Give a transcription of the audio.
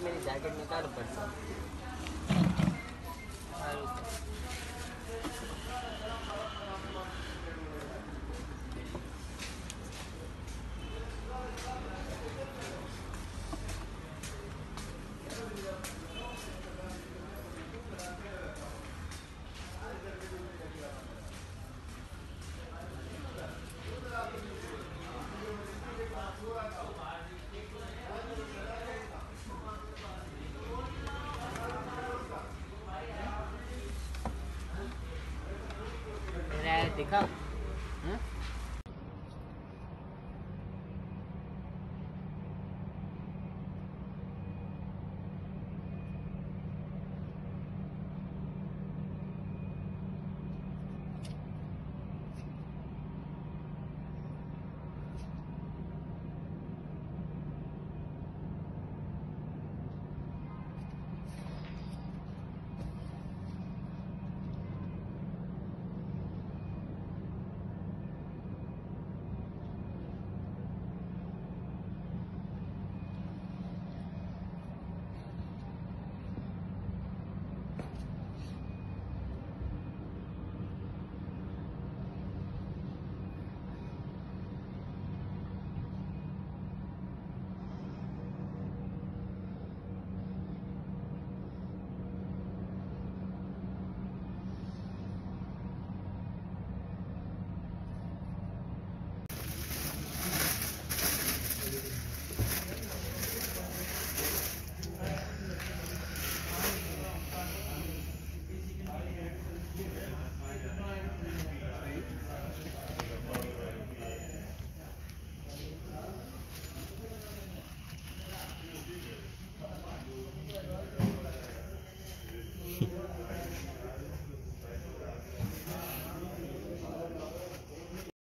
मेरी जैकेट निकाल पड़ता से ดีครับ